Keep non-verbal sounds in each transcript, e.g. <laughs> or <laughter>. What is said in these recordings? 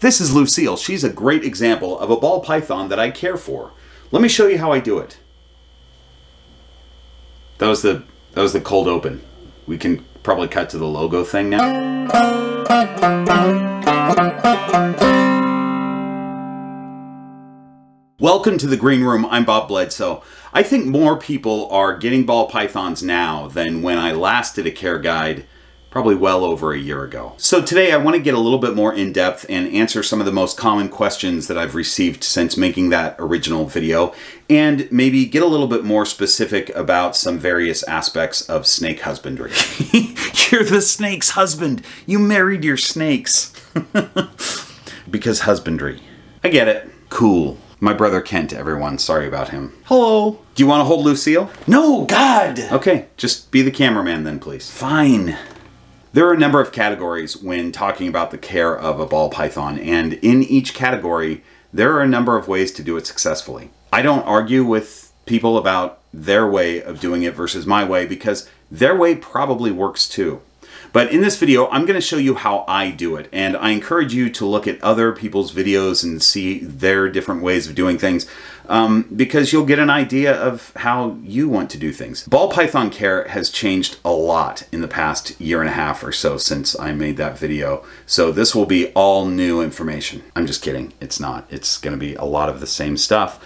This is Lucille. She's a great example of a ball python that I care for. Let me show you how I do it. That was the that was the cold open. We can probably cut to the logo thing now. Welcome to the Green Room. I'm Bob Bledsoe. I think more people are getting ball pythons now than when I last did a care guide probably well over a year ago. So today I want to get a little bit more in depth and answer some of the most common questions that I've received since making that original video and maybe get a little bit more specific about some various aspects of snake husbandry. <laughs> You're the snake's husband. You married your snakes. <laughs> because husbandry. I get it. Cool. My brother Kent, everyone. Sorry about him. Hello. Do you want to hold Lucille? No, God! Okay, just be the cameraman then, please. Fine. There are a number of categories when talking about the care of a ball python, and in each category, there are a number of ways to do it successfully. I don't argue with people about their way of doing it versus my way because their way probably works too. But in this video, I'm going to show you how I do it, and I encourage you to look at other people's videos and see their different ways of doing things, um, because you'll get an idea of how you want to do things. Ball python care has changed a lot in the past year and a half or so since I made that video, so this will be all new information. I'm just kidding, it's not. It's going to be a lot of the same stuff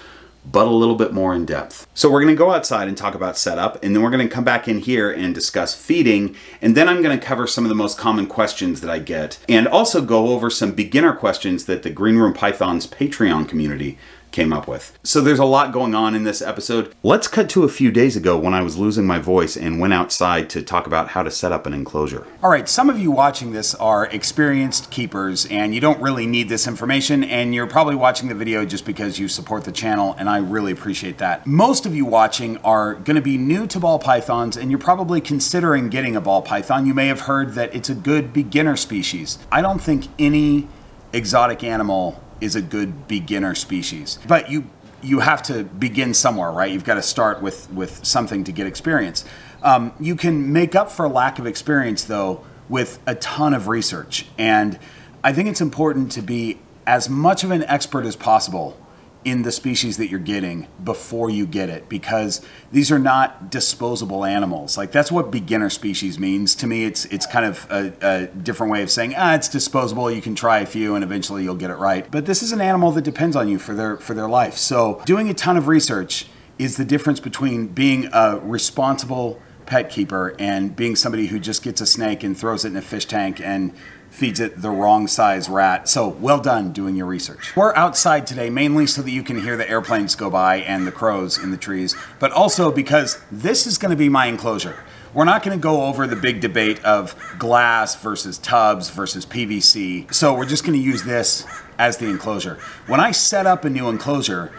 but a little bit more in depth. So we're gonna go outside and talk about setup, and then we're gonna come back in here and discuss feeding, and then I'm gonna cover some of the most common questions that I get, and also go over some beginner questions that the Green Room Pythons Patreon community came up with. So there's a lot going on in this episode. Let's cut to a few days ago when I was losing my voice and went outside to talk about how to set up an enclosure. All right, some of you watching this are experienced keepers and you don't really need this information and you're probably watching the video just because you support the channel and I really appreciate that. Most of you watching are going to be new to ball pythons and you're probably considering getting a ball python. You may have heard that it's a good beginner species. I don't think any exotic animal is a good beginner species. But you you have to begin somewhere, right? You've got to start with with something to get experience. Um, you can make up for lack of experience though with a ton of research, and I think it's important to be as much of an expert as possible in the species that you're getting before you get it because these are not disposable animals. Like that's what beginner species means to me. It's it's kind of a, a, different way of saying ah it's disposable. You can try a few and eventually you'll get it right. But this is an animal that depends on you for their for their life. So doing a ton of research is the difference between being a responsible pet keeper and being somebody who just gets a snake and throws it in a fish tank and feeds it the wrong size rat. So well done doing your research. We're outside today mainly so that you can hear the airplanes go by and the crows in the trees, but also because this is gonna be my enclosure. We're not going to go over the big debate of glass versus tubs versus PVC. So we're just going to use this as the enclosure. When I set up a new enclosure,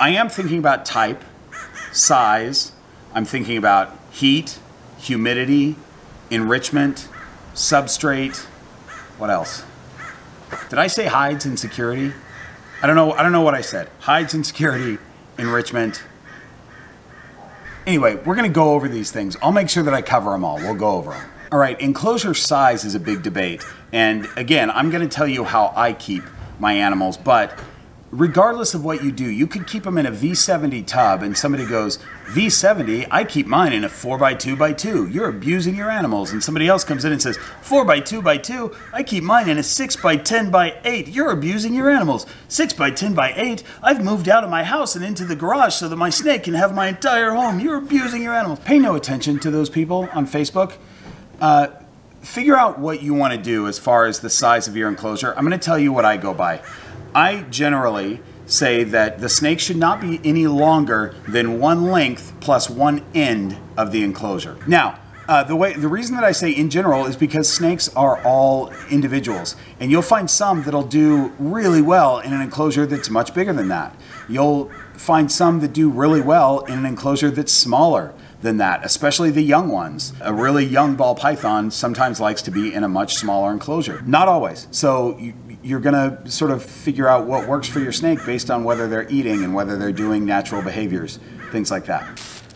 I am thinking about type, size, I'm thinking about heat, humidity, enrichment, substrate, what else? Did I say hides and security? I don't know. I don't know what I said. Hides and security, enrichment. Anyway, we're going to go over these things. I'll make sure that I cover them all. We'll go over them. All right, enclosure size is a big debate. And again, I'm going to tell you how I keep my animals, but regardless of what you do, you could keep them in a V70 tub and somebody goes, V70, I keep mine in a 4x2x2. You're abusing your animals. And somebody else comes in and says, 4x2x2, I keep mine in a 6x10x8. You're abusing your animals. 6x10x8, I've moved out of my house and into the garage so that my snake can have my entire home. You're abusing your animals. Pay no attention to those people on Facebook. Uh, figure out what you want to do as far as the size of your enclosure. I'm going to tell you what I go by. I generally say that the snake should not be any longer than one length plus one end of the enclosure. Now, uh, the way the reason that I say in general is because snakes are all individuals, and you'll find some that'll do really well in an enclosure that's much bigger than that. You'll find some that do really well in an enclosure that's smaller than that, especially the young ones. A really young ball python sometimes likes to be in a much smaller enclosure. Not always. So you, you're going to sort of figure out what works for your snake based on whether they're eating and whether they're doing natural behaviors, things like that.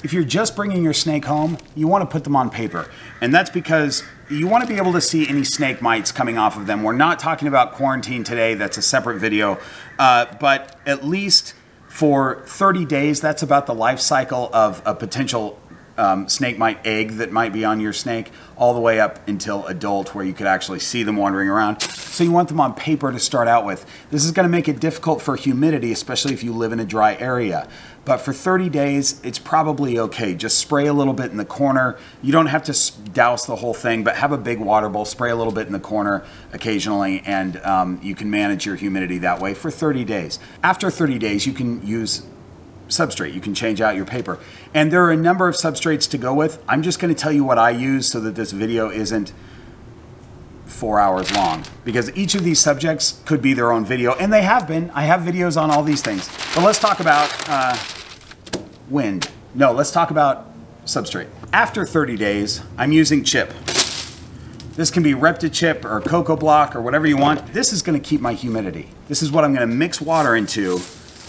If you're just bringing your snake home, you want to put them on paper. And that's because you want to be able to see any snake mites coming off of them. We're not talking about quarantine today, that's a separate video, uh, but at least for 30 days, that's about the life cycle of a potential um, snake mite egg that might be on your snake, all the way up until adult, where you could actually see them wandering around. So you want them on paper to start out with. This is going to make it difficult for humidity, especially if you live in a dry area. But for 30 days, it's probably okay. Just spray a little bit in the corner. You don't have to douse the whole thing, but have a big water bowl, spray a little bit in the corner occasionally, and um, you can manage your humidity that way for 30 days. After 30 days, you can use substrate. You can change out your paper. And there are a number of substrates to go with. I'm just going to tell you what I use so that this video isn't four hours long because each of these subjects could be their own video and they have been. I have videos on all these things. But let's talk about uh, wind. No, let's talk about substrate. After 30 days, I'm using chip. This can be Repti-Chip or Coco Block or whatever you want. This is gonna keep my humidity. This is what I'm gonna mix water into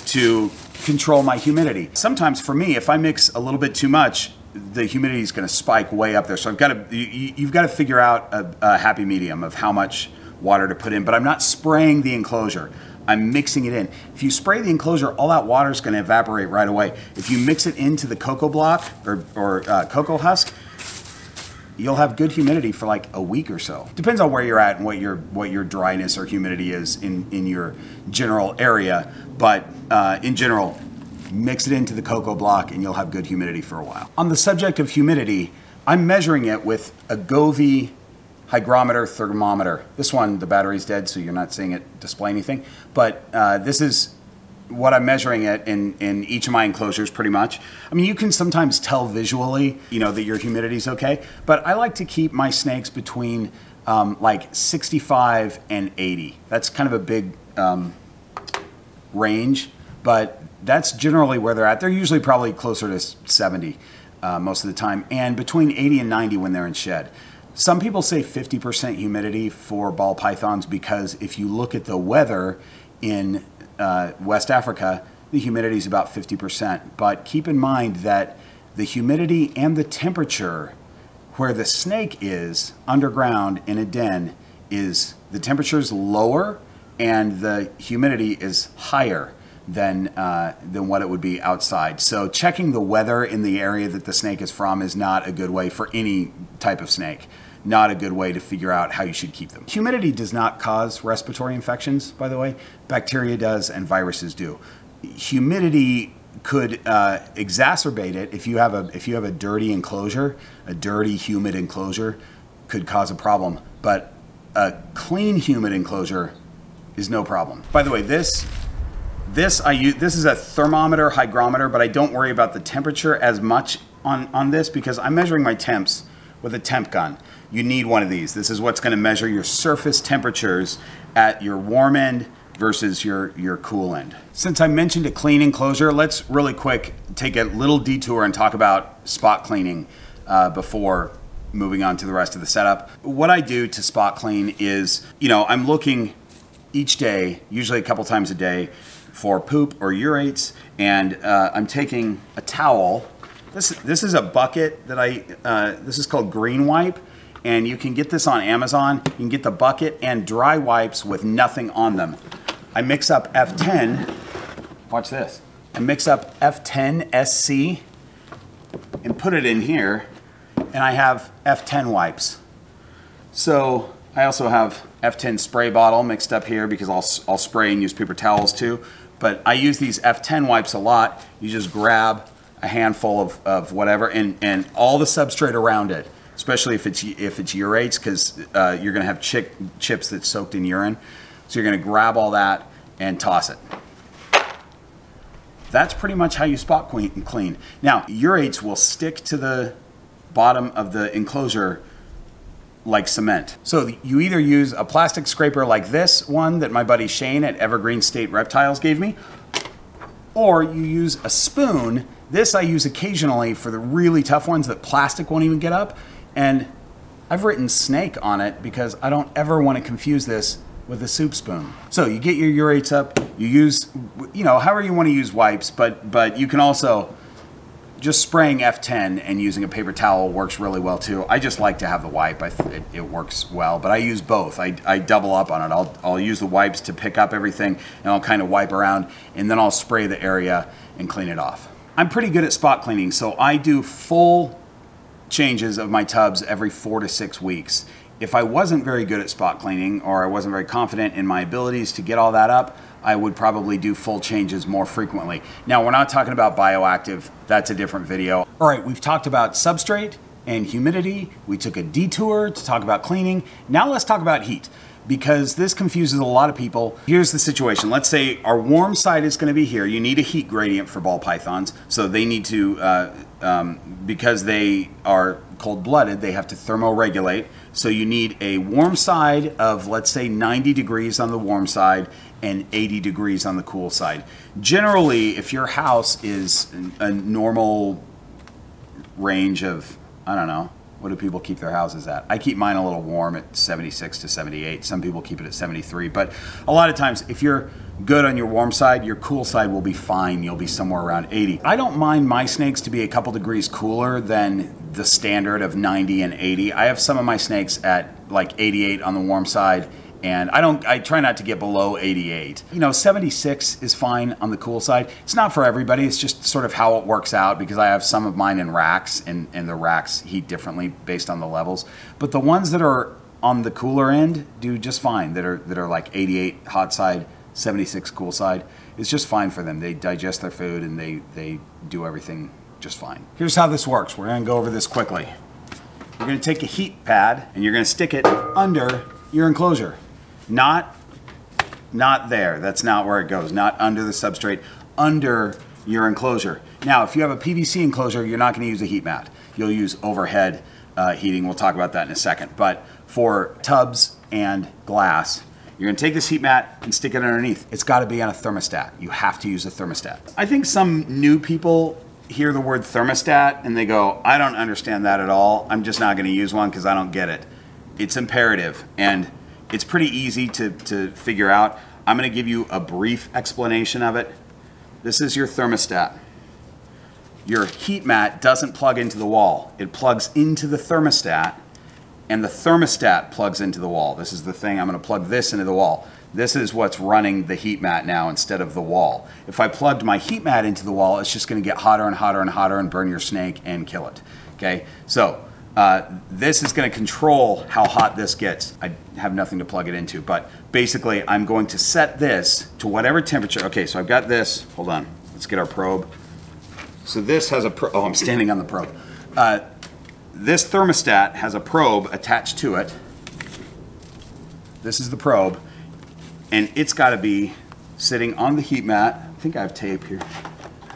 to control my humidity. Sometimes for me, if I mix a little bit too much, the humidity is going to spike way up there. So I've got to, you, have got to figure out a, a happy medium of how much water to put in, but I'm not spraying the enclosure. I'm mixing it in. If you spray the enclosure, all that water is going to evaporate right away. If you mix it into the coco block or, or uh, coco husk, you'll have good humidity for like a week or so. Depends on where you're at and what your what your dryness or humidity is in in your general area, but uh, in general, mix it into the coco block and you'll have good humidity for a while. On the subject of humidity, I'm measuring it with a Govee hygrometer thermometer. This one, the battery's dead, so you're not seeing it display anything. But uh, this is what I'm measuring it in, in each of my enclosures pretty much. I mean, you can sometimes tell visually, you know, that your humidity's okay, but I like to keep my snakes between um, like 65 and 80. That's kind of a big um, range, but that's generally where they're at. They're usually probably closer to 70 uh, most of the time, and between 80 and 90 when they're in shed. Some people say 50% humidity for ball pythons because if you look at the weather in uh, West Africa, the humidity is about 50%. But keep in mind that the humidity and the temperature where the snake is underground in a den is the temperature is lower and the humidity is higher than uh, than what it would be outside. So checking the weather in the area that the snake is from is not a good way for any type of snake. Not a good way to figure out how you should keep them. Humidity does not cause respiratory infections, by the way. Bacteria does and viruses do. Humidity could uh, exacerbate it if you have a if you have a dirty enclosure, a dirty humid enclosure could cause a problem. But a clean humid enclosure is no problem. By the way, this this I use this is a thermometer hygrometer, but I don't worry about the temperature as much on on this because I'm measuring my temps with a temp gun. You need one of these. This is what's going to measure your surface temperatures at your warm end versus your your cool end. Since I mentioned a clean enclosure, let's really quick take a little detour and talk about spot cleaning uh, before moving on to the rest of the setup. What I do to spot clean is, you know, I'm looking each day, usually a couple times a day, for poop or urates, and uh, I'm taking a towel. This this is a bucket that I. Uh, this is called Green Wipe, and you can get this on Amazon. You can get the bucket and dry wipes with nothing on them. I mix up F10. Watch this. I mix up F10 SC and put it in here, and I have F10 wipes. So I also have F10 spray bottle mixed up here because I'll, I'll spray and use paper towels too. But I use these F10 wipes a lot. You just grab a handful of, of whatever and, and all the substrate around it, especially if it's, if it's urates because uh, you're going to have chick, chips that's soaked in urine. So you're going to grab all that and toss it. That's pretty much how you spot clean. Now, urates will stick to the bottom of the enclosure like cement. So you either use a plastic scraper like this one that my buddy Shane at Evergreen State Reptiles gave me, or you use a spoon. This I use occasionally for the really tough ones that plastic won't even get up. And I've written snake on it because I don't ever want to confuse this with a soup spoon. So you get your urates up, you use, you know, however you want to use wipes, but, but you can also just spraying F10 and using a paper towel works really well too. I just like to have the wipe. It, it, works well, but I use both. I, I double up on it. I'll, I'll use the wipes to pick up everything and I'll kind of wipe around and then I'll spray the area and clean it off. I'm pretty good at spot cleaning, so I do full changes of my tubs every four to six weeks. If I wasn't very good at spot cleaning or I wasn't very confident in my abilities to get all that up, I would probably do full changes more frequently. Now, we're not talking about bioactive, that's a different video. All right, we've talked about substrate and humidity. We took a detour to talk about cleaning. Now let's talk about heat because this confuses a lot of people. Here's the situation. Let's say our warm side is going to be here. You need a heat gradient for ball pythons. So they need to, uh, um, because they are cold-blooded, they have to thermoregulate. So you need a warm side of, let's say, 90 degrees on the warm side and 80 degrees on the cool side. Generally, if your house is a normal range of, I don't know, what do people keep their houses at? I keep mine a little warm at 76 to 78. Some people keep it at 73. But a lot of times, if you're good on your warm side, your cool side will be fine. You'll be somewhere around 80. I don't mind my snakes to be a couple degrees cooler than the standard of 90 and 80. I have some of my snakes at like 88 on the warm side and I don't I try not to get below 88. You know, 76 is fine on the cool side. It's not for everybody. It's just sort of how it works out because I have some of mine in racks and and the racks heat differently based on the levels. But the ones that are on the cooler end do just fine. That are that are like 88 hot side, 76 cool side. It's just fine for them. They digest their food and they they do everything just fine. Here's how this works. We're going to go over this quickly. You're going to take a heat pad and you're going to stick it under your enclosure. Not, not there. That's not where it goes. Not under the substrate, under your enclosure. Now, if you have a PVC enclosure, you're not going to use a heat mat. You'll use overhead uh, heating. We'll talk about that in a second. But for tubs and glass, you're going to take this heat mat and stick it underneath. It's got to be on a thermostat. You have to use a thermostat. I think some new people hear the word thermostat and they go, I don't understand that at all. I'm just not going to use one because I don't get it. It's imperative. And it's pretty easy to, to figure out. I'm going to give you a brief explanation of it. This is your thermostat. Your heat mat doesn't plug into the wall. It plugs into the thermostat, and the thermostat plugs into the wall. This is the thing. I'm going to plug this into the wall. This is what's running the heat mat now instead of the wall. If I plugged my heat mat into the wall, it's just going to get hotter and hotter and hotter and burn your snake and kill it. Okay, so uh, this is going to control how hot this gets. I have nothing to plug it into, but basically I'm going to set this to whatever temperature. Okay, so I've got this. Hold on. Let's get our probe. So this has a probe. Oh, I'm standing on the probe. Uh, this thermostat has a probe attached to it. This is the probe, and it's got to be sitting on the heat mat. I think I have tape here.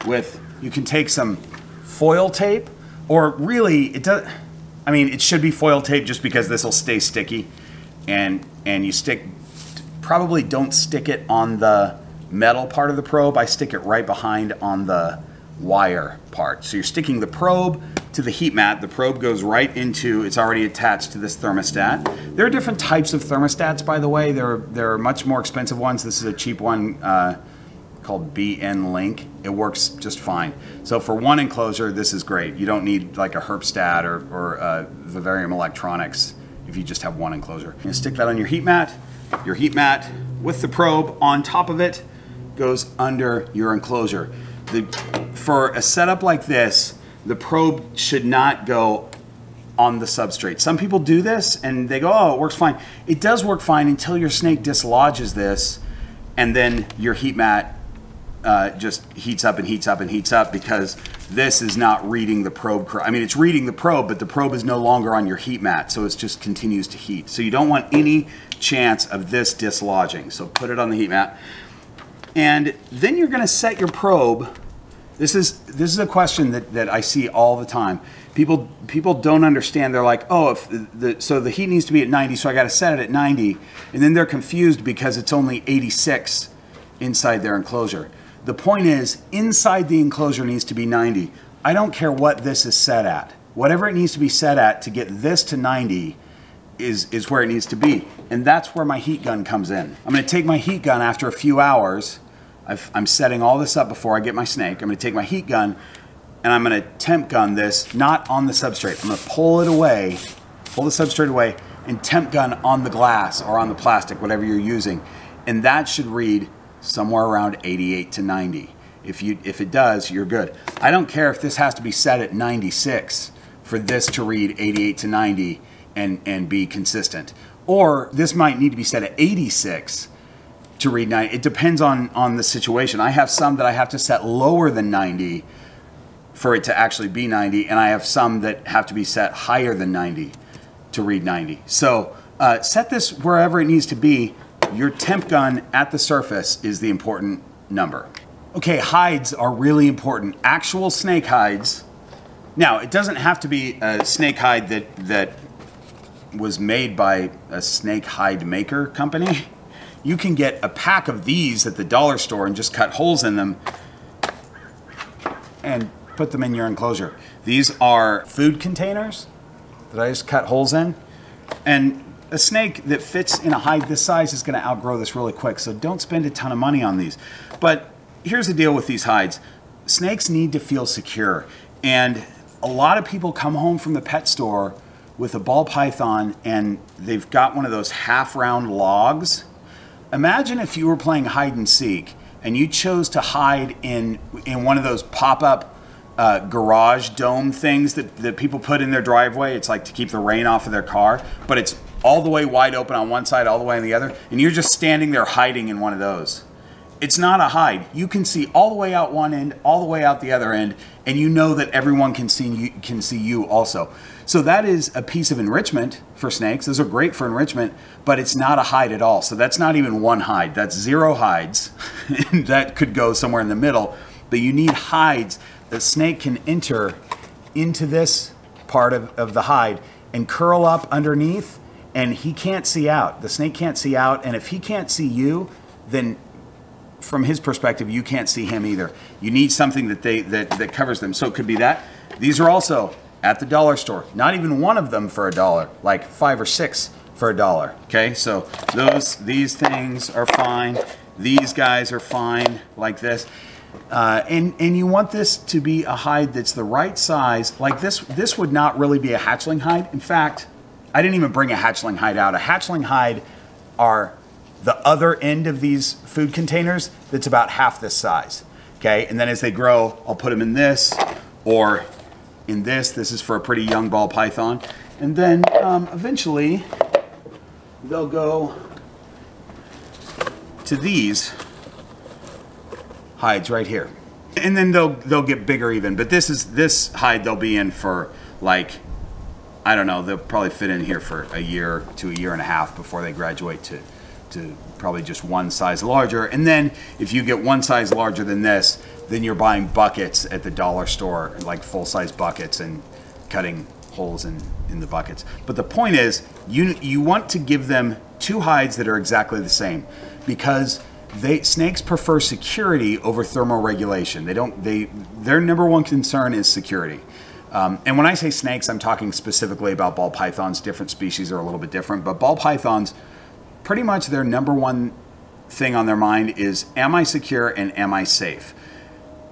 With you can take some foil tape, or really it does I mean, it should be foil tape just because this will stay sticky. And, and you stick, probably don't stick it on the metal part of the probe. I stick it right behind on the wire part. So you're sticking the probe to the heat mat. The probe goes right into, it's already attached to this thermostat. There are different types of thermostats, by the way. There are, there are much more expensive ones. This is a cheap one. Uh, called BN Link. It works just fine. So for one enclosure, this is great. You don't need like a Herpstat or, or uh, Vivarium Electronics if you just have one enclosure. You stick that on your heat mat. Your heat mat with the probe on top of it goes under your enclosure. The, for a setup like this, the probe should not go on the substrate. Some people do this and they go, oh, it works fine. It does work fine until your snake dislodges this and then your heat mat uh, just heats up and heats up and heats up because this is not reading the probe. I mean, it's reading the probe, but the probe is no longer on your heat mat, so it just continues to heat. So you don't want any chance of this dislodging. So put it on the heat mat. And then you're gonna set your probe. This is, this is a question that, that I see all the time. People, people don't understand. They're like, oh, if the, so the heat needs to be at 90, so I gotta set it at 90. And then they're confused because it's only 86 inside their enclosure. The point is, inside the enclosure needs to be 90. I don't care what this is set at. Whatever it needs to be set at to get this to 90 is, is where it needs to be. And that's where my heat gun comes in. I'm gonna take my heat gun after a few hours. i am setting all this up before I get my snake. I'm gonna take my heat gun and I'm gonna temp gun this, not on the substrate. I'm gonna pull it away, pull the substrate away, and temp gun on the glass or on the plastic, whatever you're using. And that should read somewhere around 88 to 90. If, you, if it does, you're good. I don't care if this has to be set at 96 for this to read 88 to 90 and, and be consistent. Or this might need to be set at 86 to read 90. It depends on, on the situation. I have some that I have to set lower than 90 for it to actually be 90, and I have some that have to be set higher than 90 to read 90. So uh, set this wherever it needs to be. Your temp gun at the surface is the important number. Okay, hides are really important. Actual snake hides. Now, it doesn't have to be a snake hide that, that was made by a snake hide maker company. You can get a pack of these at the dollar store and just cut holes in them and put them in your enclosure. These are food containers that I just cut holes in. And a snake that fits in a hide this size is going to outgrow this really quick, so don't spend a ton of money on these. But here's the deal with these hides. Snakes need to feel secure. And a lot of people come home from the pet store with a ball python and they've got one of those half round logs. Imagine if you were playing hide and seek and you chose to hide in, in one of those pop up uh, garage dome things that, that people put in their driveway. It's like to keep the rain off of their car, but it's all the way wide open on one side, all the way on the other, and you're just standing there hiding in one of those. It's not a hide. You can see all the way out one end, all the way out the other end, and you know that everyone can see you, can see you also. So that is a piece of enrichment for snakes. Those are great for enrichment, but it's not a hide at all. So that's not even one hide. That's zero hides. <laughs> that could go somewhere in the middle. But you need hides the snake can enter into this part of, of the hide and curl up underneath and he can't see out. The snake can't see out, and if he can't see you, then from his perspective, you can't see him either. You need something that they that, that covers them. So it could be that. These are also at the dollar store. Not even one of them for a dollar, like five or six for a dollar. Okay, so those these things are fine. These guys are fine, like this. Uh, and, and you want this to be a hide that's the right size. Like this, this would not really be a hatchling hide. In fact, I didn't even bring a hatchling hide out. A hatchling hide are the other end of these food containers that's about half this size. Okay, and then as they grow, I'll put them in this or in this. This is for a pretty young ball python. And then um, eventually they'll go to these hides right here. And then they'll they'll get bigger even. But this is this hide they'll be in for like I don't know, they'll probably fit in here for a year to a year and a half before they graduate to to probably just one size larger. And then if you get one size larger than this, then you're buying buckets at the dollar store, like full size buckets and cutting holes in, in the buckets. But the point is you you want to give them two hides that are exactly the same because they snakes prefer security over thermoregulation. They don't. They their number one concern is security. Um, and when I say snakes, I'm talking specifically about ball pythons. Different species are a little bit different, but ball pythons, pretty much their number one thing on their mind is: Am I secure and am I safe?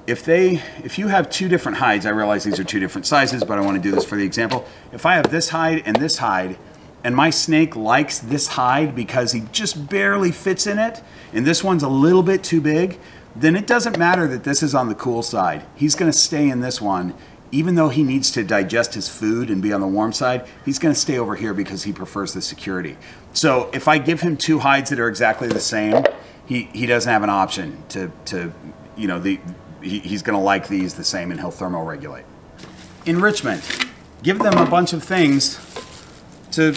If they, if you have two different hides, I realize these are two different sizes, but I want to do this for the example. If I have this hide and this hide, and my snake likes this hide because he just barely fits in it, and this one's a little bit too big, then it doesn't matter that this is on the cool side. He's gonna stay in this one, even though he needs to digest his food and be on the warm side, he's gonna stay over here because he prefers the security. So if I give him two hides that are exactly the same, he, he doesn't have an option to, to you know, the, he, he's gonna like these the same and he'll thermoregulate. Enrichment. Give them a bunch of things to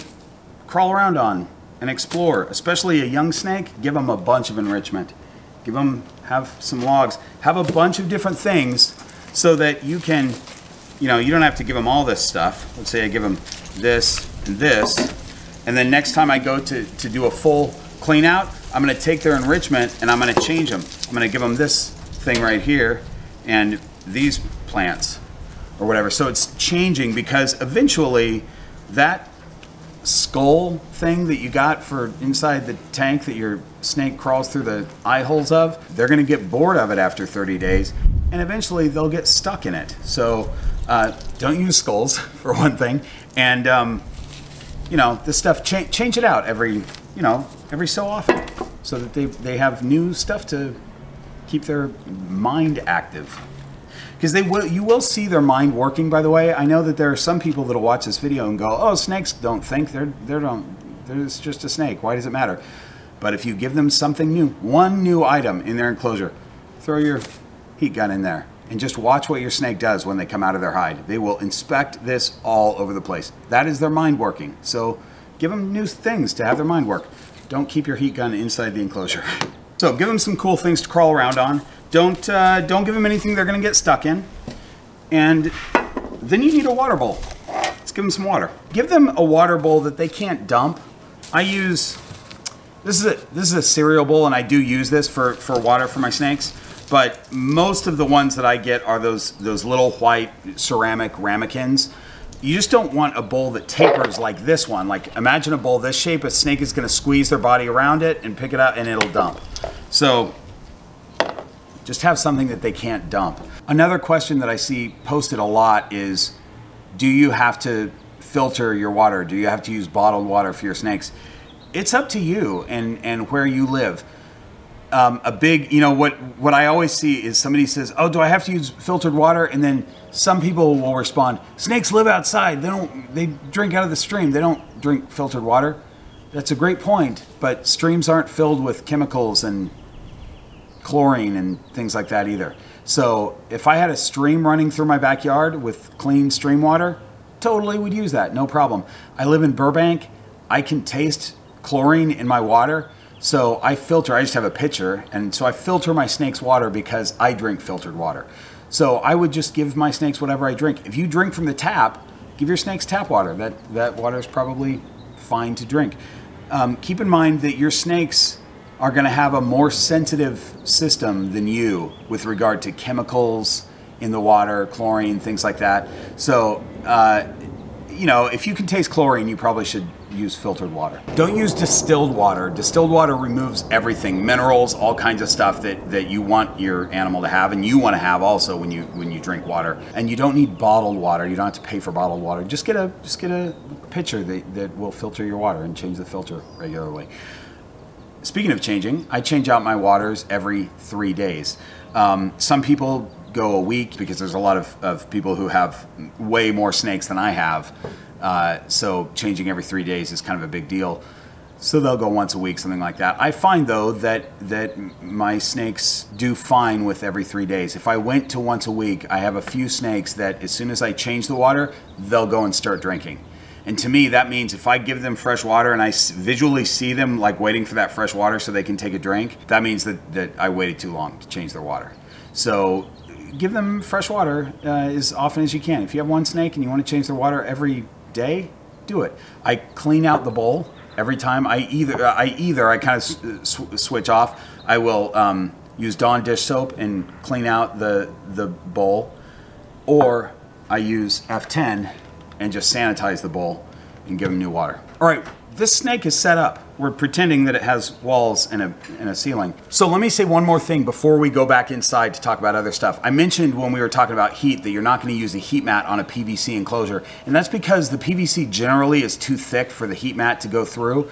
crawl around on and explore, especially a young snake, give them a bunch of enrichment. Give them, have some logs, have a bunch of different things so that you can, you know, you don't have to give them all this stuff. Let's say I give them this and this, and then next time I go to, to do a full clean out, I'm gonna take their enrichment and I'm gonna change them. I'm gonna give them this thing right here and these plants or whatever. So it's changing because eventually that skull thing that you got for inside the tank that your snake crawls through the eye holes of, they're going to get bored of it after 30 days and eventually they'll get stuck in it. So uh, don't use skulls <laughs> for one thing, and um, you know this stuff cha- change it out every you know every so often, so that they they have new stuff to keep their mind active. Because they will, you will see their mind working. By the way, I know that there are some people that'll watch this video and go, "Oh, snakes don't think. They're they don't. They're just a snake. Why does it matter?" But if you give them something new, one new item in their enclosure, throw your heat gun in there and just watch what your snake does when they come out of their hide. They will inspect this all over the place. That is their mind working. So give them new things to have their mind work. Don't keep your heat gun inside the enclosure. <laughs> So give them some cool things to crawl around on. Don't uh, don't give them anything they're going to get stuck in. And then you need a water bowl. Let's give them some water. Give them a water bowl that they can't dump. I use this is a this is a cereal bowl, and I do use this for for water for my snakes. But most of the ones that I get are those those little white ceramic ramekins. You just don't want a bowl that tapers like this one. Like imagine a bowl this shape, a snake is gonna squeeze their body around it and pick it up and it'll dump. So just have something that they can't dump. Another question that I see posted a lot is, do you have to filter your water? Do you have to use bottled water for your snakes? It's up to you and, and where you live um, a big, you know, what what I always see is somebody says, "Oh, do I have to use filtered water?" And then some people will respond, "Snakes live outside. They don't. They drink out of the stream. They don't drink filtered water." That's a great point, but streams aren't filled with chemicals and chlorine and things like that either. So if I had a stream running through my backyard with clean stream water, totally would use that, no problem. I live in Burbank. I can taste chlorine in my water so I filter, I just have a pitcher, and so I filter my snake's water because I drink filtered water. So I would just give my snakes whatever I drink. If you drink from the tap, give your snakes tap water. That, that water is probably fine to drink. Um, keep in mind that your snakes are going to have a more sensitive system than you with regard to chemicals in the water, chlorine, things like that. So, uh, you know, if you can taste chlorine, you probably should use filtered water. Don't use distilled water. Distilled water removes everything, minerals, all kinds of stuff that, that you want your animal to have and you want to have also when you when you drink water. And you don't need bottled water. You don't have to pay for bottled water. Just get a just get a pitcher that, that will filter your water and change the filter regularly. Speaking of changing, I change out my waters every three days. Um, some people go a week because there's a lot of, of people who have way more snakes than I have. Uh, so changing every three days is kind of a big deal. So they'll go once a week, something like that. I find though that that my snakes do fine with every three days. If I went to once a week, I have a few snakes that as soon as I change the water, they'll go and start drinking. And to me, that means if I give them fresh water and I visually see them like waiting for that fresh water so they can take a drink, that means that, that I waited too long to change their water. So give them fresh water uh, as often as you can. If you have one snake and you want to change their water every day, do it. I clean out the bowl every time. I either I either I kind of sw switch off. I will um, use Dawn dish soap and clean out the the bowl, or I use F10 and just sanitize the bowl and give them new water. All right, this snake is set up. We're pretending that it has walls and a, and a ceiling. So let me say one more thing before we go back inside to talk about other stuff. I mentioned when we were talking about heat that you're not going to use a heat mat on a PVC enclosure, and that's because the PVC generally is too thick for the heat mat to go through.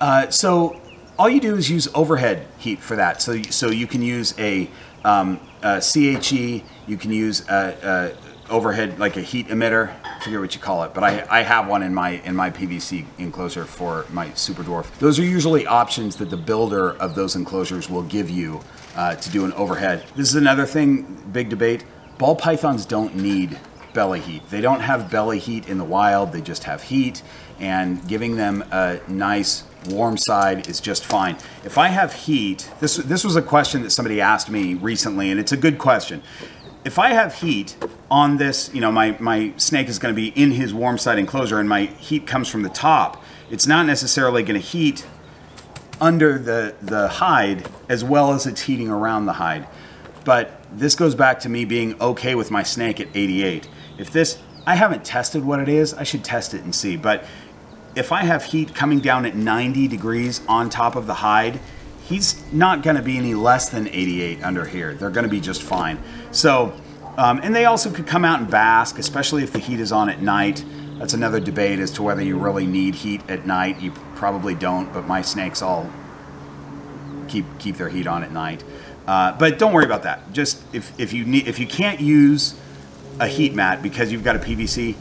Uh, so all you do is use overhead heat for that. So, so you can use a, um, a CHE, you can use a, a overhead like a heat emitter I forget what you call it but I, I have one in my in my PVC enclosure for my super dwarf. Those are usually options that the builder of those enclosures will give you uh, to do an overhead. This is another thing big debate. Ball pythons don't need belly heat. They don't have belly heat in the wild. They just have heat and giving them a nice warm side is just fine. If I have heat, this this was a question that somebody asked me recently, and it's a good question if I have heat on this, you know, my, my snake is going to be in his warm side enclosure and my heat comes from the top, it's not necessarily going to heat under the, the hide as well as it's heating around the hide. But this goes back to me being okay with my snake at 88. If this, I haven't tested what it is, I should test it and see. But if I have heat coming down at 90 degrees on top of the hide, he's not going to be any less than 88 under here. They're going to be just fine. So, um, and they also could come out and bask, especially if the heat is on at night. That's another debate as to whether you really need heat at night. You probably don't, but my snakes all keep keep their heat on at night. Uh, but don't worry about that. Just if, if you need if you can't use a heat mat because you've got a PVC,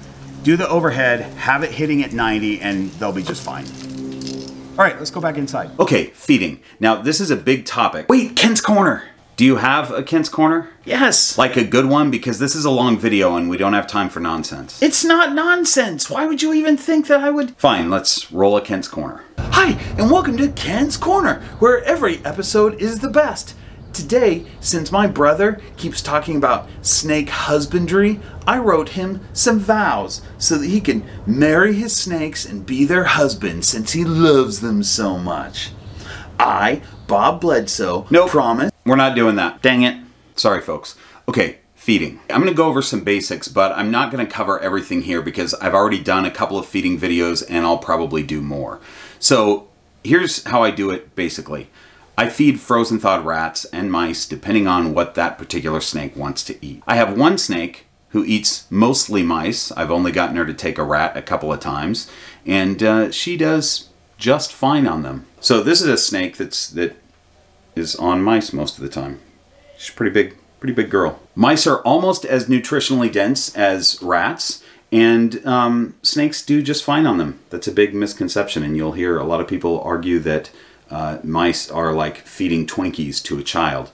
do the overhead, have it hitting at 90, and they'll be just fine. All right, let's go back inside. Okay, feeding. Now, this is a big topic. Wait, Kent's Corner. Do you have a Kent's Corner? Yes. Like a good one? Because this is a long video and we don't have time for nonsense. It's not nonsense. Why would you even think that I would? Fine, let's roll a Kent's Corner. Hi, and welcome to Kent's Corner, where every episode is the best. Today, since my brother keeps talking about snake husbandry, I wrote him some vows so that he can marry his snakes and be their husband since he loves them so much. I, Bob Bledsoe, Nope. promise. We're not doing that. Dang it. Sorry, folks. Okay, feeding. I'm going to go over some basics, but I'm not going to cover everything here because I've already done a couple of feeding videos and I'll probably do more. So here's how I do it basically. I feed frozen thawed rats and mice depending on what that particular snake wants to eat. I have one snake who eats mostly mice. I've only gotten her to take a rat a couple of times, and uh, she does just fine on them. So this is a snake that's that is on mice most of the time. She's a pretty big, pretty big girl. Mice are almost as nutritionally dense as rats, and um, snakes do just fine on them. That's a big misconception, and you'll hear a lot of people argue that uh, mice are like feeding Twinkies to a child.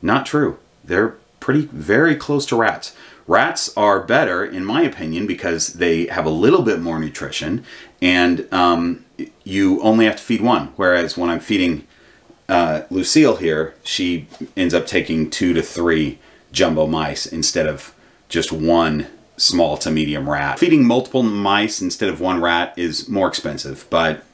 Not true. They're pretty, very close to rats. Rats are better, in my opinion, because they have a little bit more nutrition, and um, you only have to feed one. Whereas when I'm feeding uh, Lucille here, she ends up taking two to three jumbo mice instead of just one small to medium rat. Feeding multiple mice instead of one rat is more expensive, but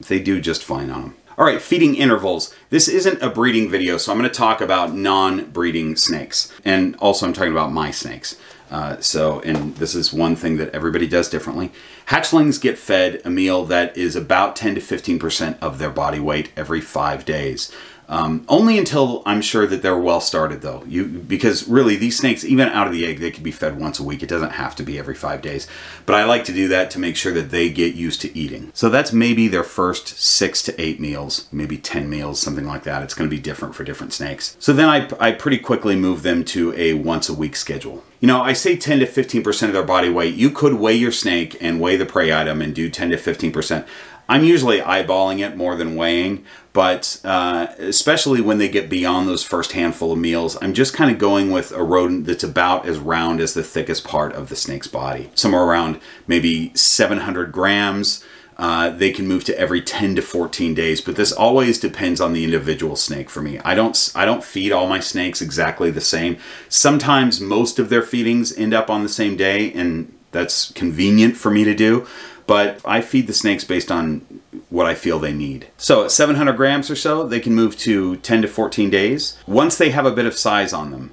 they do just fine on them. All right, feeding intervals. This isn't a breeding video, so I'm going to talk about non-breeding snakes. And also I'm talking about my snakes. Uh, so, and this is one thing that everybody does differently. Hatchlings get fed a meal that is about 10 to 15% of their body weight every five days. Um, only until I'm sure that they're well started, though. You because really these snakes, even out of the egg, they can be fed once a week. It doesn't have to be every five days. But I like to do that to make sure that they get used to eating. So that's maybe their first six to eight meals, maybe ten meals, something like that. It's going to be different for different snakes. So then I I pretty quickly move them to a once a week schedule. You know, I say 10 to 15% of their body weight. You could weigh your snake and weigh the prey item and do 10 to 15%. I'm usually eyeballing it more than weighing, but uh, especially when they get beyond those first handful of meals, I'm just kind of going with a rodent that's about as round as the thickest part of the snake's body. Somewhere around maybe 700 grams. Uh, they can move to every 10 to 14 days, but this always depends on the individual snake for me. I don't I don't feed all my snakes exactly the same. Sometimes most of their feedings end up on the same day, and that's convenient for me to do. But I feed the snakes based on what I feel they need. So at 700 grams or so, they can move to 10 to 14 days. Once they have a bit of size on them,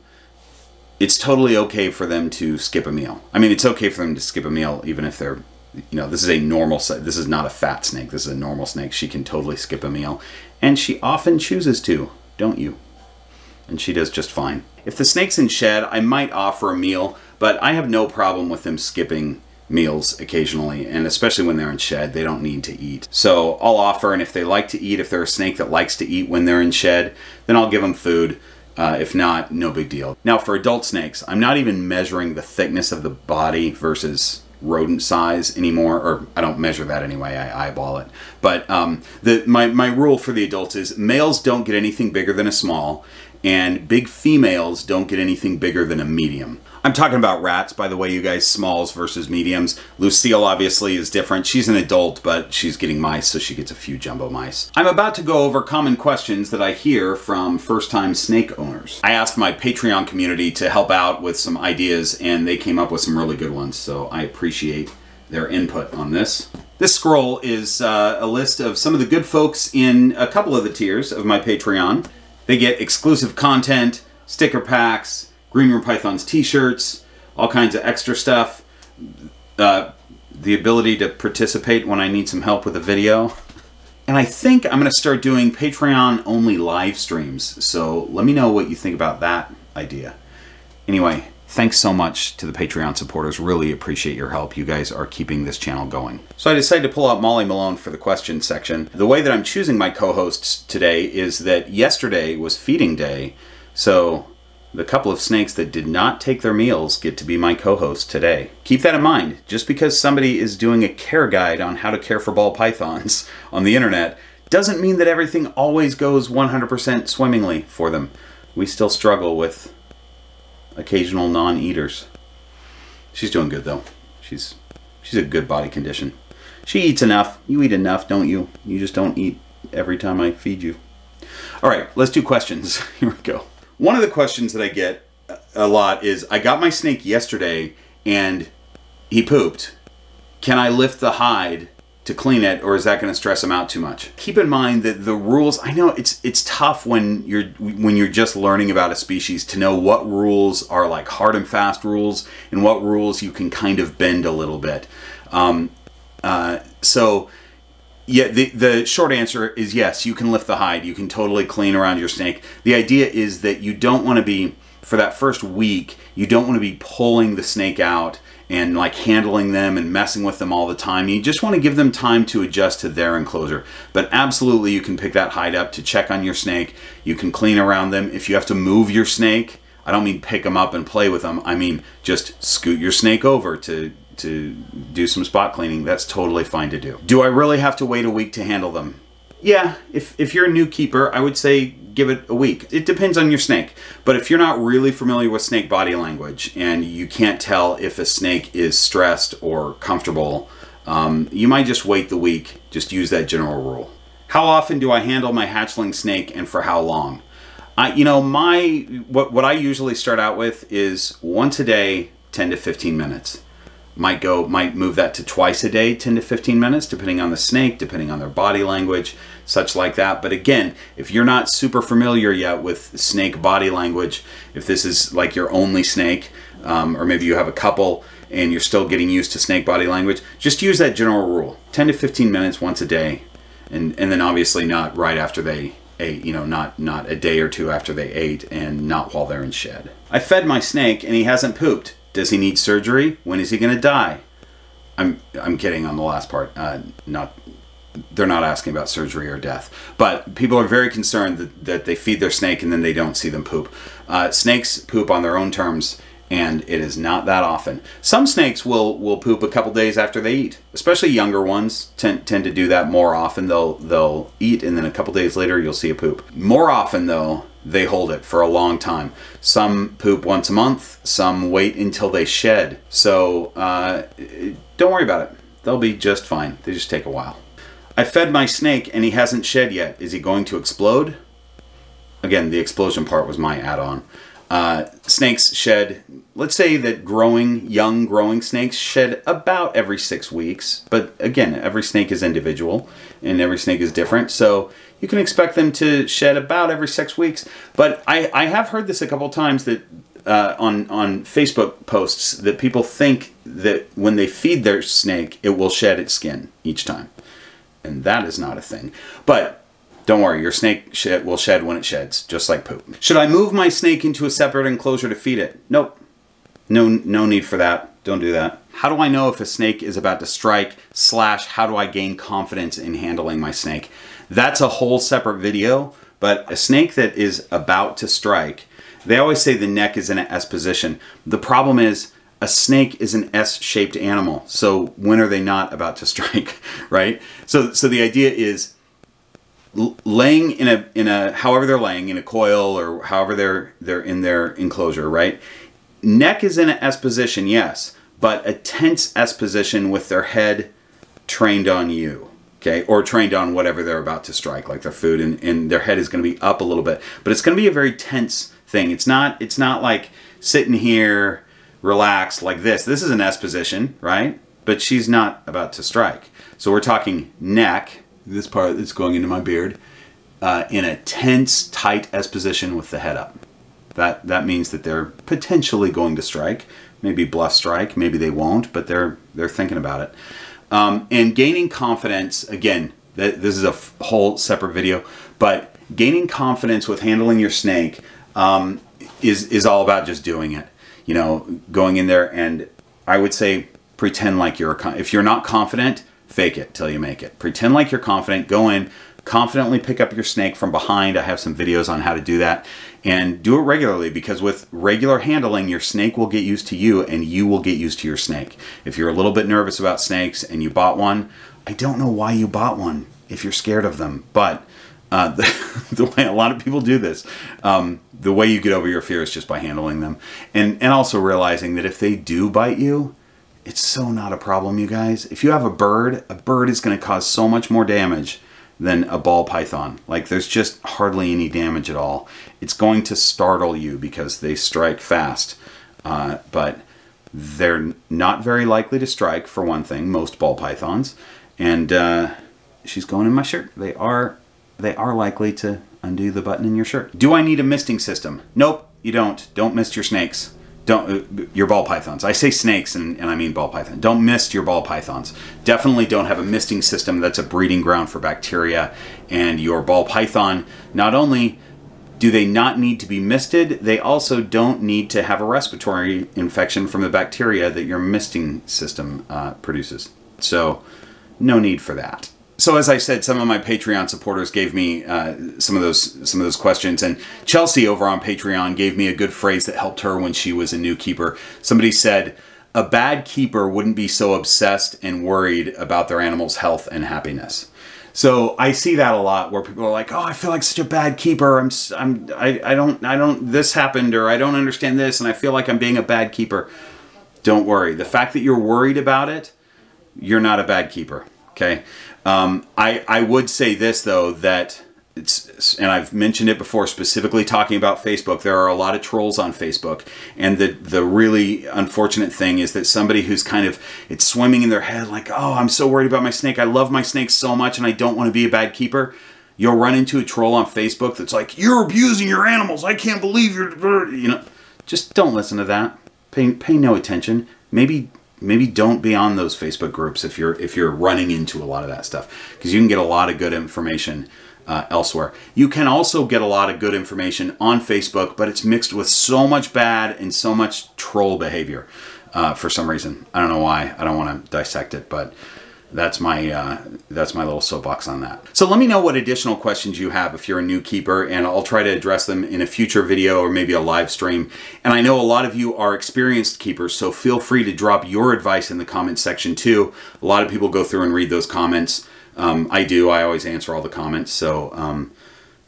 it's totally okay for them to skip a meal. I mean, it's okay for them to skip a meal even if they're you know, this is a normal, this is not a fat snake. This is a normal snake. She can totally skip a meal. And she often chooses to, don't you? And she does just fine. If the snake's in shed, I might offer a meal, but I have no problem with them skipping meals occasionally, and especially when they're in shed, they don't need to eat. So I'll offer, and if they like to eat, if they're a snake that likes to eat when they're in shed, then I'll give them food. Uh, if not, no big deal. Now for adult snakes, I'm not even measuring the thickness of the body versus rodent size anymore, or I don't measure that anyway. I eyeball it. But um, the my my rule for the adults is males don't get anything bigger than a small, and big females don't get anything bigger than a medium. I'm talking about rats, by the way, you guys, smalls versus mediums. Lucille obviously is different. She's an adult, but she's getting mice, so she gets a few jumbo mice. I'm about to go over common questions that I hear from first-time snake owners. I asked my Patreon community to help out with some ideas, and they came up with some really good ones, so I appreciate their input on this. This scroll is uh, a list of some of the good folks in a couple of the tiers of my Patreon. They get exclusive content, sticker packs, Green Room Pythons t-shirts, all kinds of extra stuff. Uh, the ability to participate when I need some help with a video. <laughs> And I think I'm going to start doing Patreon only live streams. So let me know what you think about that idea. Anyway, thanks so much to the Patreon supporters. Really appreciate your help. You guys are keeping this channel going. So I decided to pull out Molly Malone for the question section. The way that I'm choosing my co-hosts today is that yesterday was feeding day. So the couple of snakes that did not take their meals get to be my co-host today. Keep that in mind. Just because somebody is doing a care guide on how to care for ball pythons <laughs> on the internet doesn't mean that everything always goes 100% swimmingly for them. We still struggle with occasional non-eaters. She's doing good though. She's she's a good body condition. She eats enough. You eat enough, don't you? You just don't eat every time I feed you. All right, let's do questions. <laughs> Here we go. One of the questions that I get a lot is I got my snake yesterday and he pooped. Can I lift the hide to clean it or is that going to stress them out too much? Keep in mind that the rules, I know it's it's tough when you're when you're just learning about a species to know what rules are like hard and fast rules and what rules you can kind of bend a little bit. Um, uh, so yeah, the, the short answer is yes, you can lift the hide. You can totally clean around your snake. The idea is that you don't want to be, for that first week, you don't want to be pulling the snake out and like handling them and messing with them all the time. You just want to give them time to adjust to their enclosure. But absolutely, you can pick that hide up to check on your snake. You can clean around them. If you have to move your snake, I don't mean pick them up and play with them. I mean just scoot your snake over to to do some spot cleaning, that's totally fine to do. Do I really have to wait a week to handle them? Yeah, if, if you're a new keeper, I would say give it a week. It depends on your snake. But if you're not really familiar with snake body language and you can't tell if a snake is stressed or comfortable, um, you might just wait the week. Just use that general rule. How often do I handle my hatchling snake and for how long? I, you know, my what, what I usually start out with is once a day, 10 to 15 minutes might go might move that to twice a day 10 to 15 minutes depending on the snake depending on their body language such like that. But again if you're not super familiar yet with snake body language if this is like your only snake um, or maybe you have a couple and you're still getting used to snake body language just use that general rule. 10 to 15 minutes once a day and and then obviously not right after they ate you know not not a day or two after they ate and not while they're in shed. I fed my snake and he hasn't pooped does he need surgery? When is he going to die? I'm I'm kidding on the last part. Uh, not they're not asking about surgery or death, but people are very concerned that, that they feed their snake and then they don't see them poop. Uh, snakes poop on their own terms, and it is not that often. Some snakes will will poop a couple days after they eat, especially younger ones tend, tend to do that more often. They'll they'll eat and then a couple days later you'll see a poop. More often though, they hold it for a long time. Some poop once a month, some wait until they shed. So uh, don't worry about it. They'll be just fine. They just take a while. I fed my snake and he hasn't shed yet. Is he going to explode? Again, the explosion part was my add-on. Uh, snakes shed, let's say that growing, young growing snakes shed about every six weeks. But again, every snake is individual and every snake is different. So you can expect them to shed about every six weeks. But I, I have heard this a couple times that uh, on on Facebook posts that people think that when they feed their snake, it will shed its skin each time, and that is not a thing. But don't worry, your snake will shed when it sheds, just like poop. Should I move my snake into a separate enclosure to feed it? Nope. No, no need for that. Don't do that. How do I know if a snake is about to strike? Slash, how do I gain confidence in handling my snake? That's a whole separate video, but a snake that is about to strike, they always say the neck is in an S position. The problem is a snake is an S-shaped animal. So when are they not about to <laughs> strike, right? So so the idea is laying in a in a however they're laying in a coil or however they're they're in their enclosure, right? Neck is in an S position, yes, but a tense S position with their head trained on you okay, or trained on whatever they're about to strike, like their food, and, and their head is going to be up a little bit. But it's going to be a very tense thing. It's not. It's not like sitting here, relaxed like this. This is an S position, right? But she's not about to strike. So we're talking neck. This part that's going into my beard, uh, in a tense, tight S position with the head up. That that means that they're potentially going to strike. Maybe bluff strike. Maybe they won't, but they're they're thinking about it. Um, and gaining confidence, again, That this is a whole separate video. But gaining confidence with handling your snake um, is is all about just doing it. You know, going in there and I would say pretend like you're if you're not confident, fake it till you make it. Pretend like you're confident. Go in confidently pick up your snake from behind. I have some videos on how to do that and do it regularly because with regular handling, your snake will get used to you and you will get used to your snake. If you're a little bit nervous about snakes and you bought one, I don't know why you bought one if you're scared of them, but uh, <laughs> the, the, way a lot of people do this, um, the way you get over your fear is just by handling them, and and also realizing that if they do bite you, it's so not a problem, you guys. If you have a bird, a bird is going to cause so much more damage than a ball python. Like there's just hardly any damage at all. It's going to startle you because they strike fast, uh, but they're not very likely to strike for one thing. Most ball pythons, and uh, she's going in my shirt. They are they are likely to undo the button in your shirt. Do I need a misting system? Nope, you don't. Don't mist your snakes don't uh, your ball pythons. I say snakes and, and I mean ball python. Don't mist your ball pythons. Definitely don't have a misting system that's a breeding ground for bacteria. And your ball python, not only do they not need to be misted, they also don't need to have a respiratory infection from the bacteria that your misting system uh, produces. So, no need for that so as I said, some of my Patreon supporters gave me uh, some of those some of those questions, and Chelsea over on Patreon gave me a good phrase that helped her when she was a new keeper. Somebody said, "A bad keeper wouldn't be so obsessed and worried about their animal's health and happiness." So I see that a lot where people are like, "Oh, I feel like such a bad keeper. I'm I'm I, I don't I don't this happened or I don't understand this, and I feel like I'm being a bad keeper." Don't worry. The fact that you're worried about it, you're not a bad keeper. Okay. Um, I, I would say this though that it's and I've mentioned it before specifically talking about Facebook there are a lot of trolls on Facebook and the the really unfortunate thing is that somebody who's kind of it's swimming in their head like oh I'm so worried about my snake. I love my snake so much and I don't want to be a bad keeper. You'll run into a troll on Facebook that's like you're abusing your animals. I can't believe you're you know just don't listen to that. Pay pay no attention. Maybe maybe don't be on those Facebook groups if you're if you're running into a lot of that stuff because you can get a lot of good information uh, elsewhere. You can also get a lot of good information on Facebook, but it's mixed with so much bad and so much troll behavior uh, for some reason. I don't know why. I don't want to dissect it, but that's my uh, that's my little soapbox on that. So let me know what additional questions you have if you're a new keeper, and I'll try to address them in a future video or maybe a live stream. And I know a lot of you are experienced keepers, so feel free to drop your advice in the comment section too. A lot of people go through and read those comments. Um, I do. I always answer all the comments. So um,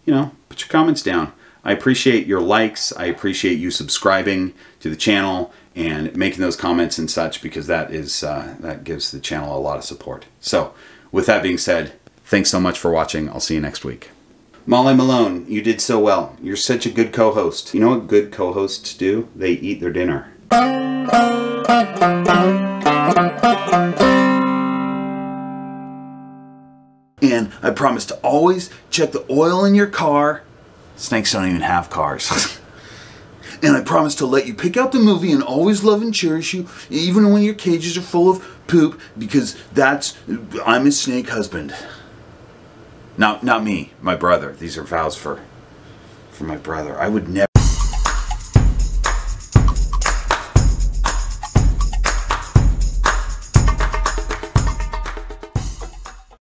you know, put your comments down. I appreciate your likes. I appreciate you subscribing to the channel and making those comments and such because that is uh, that gives the channel a lot of support. So, with that being said, thanks so much for watching. I'll see you next week. Molly Malone, you did so well. You're such a good co-host. You know what good co-hosts do? They eat their dinner. And I promise to always check the oil in your car. Snakes don't even have cars. <laughs> And I promise to let you pick out the movie and always love and cherish you, even when your cages are full of poop, because that's, I'm a snake husband. Not, not me, my brother. These are vows for, for my brother. I would never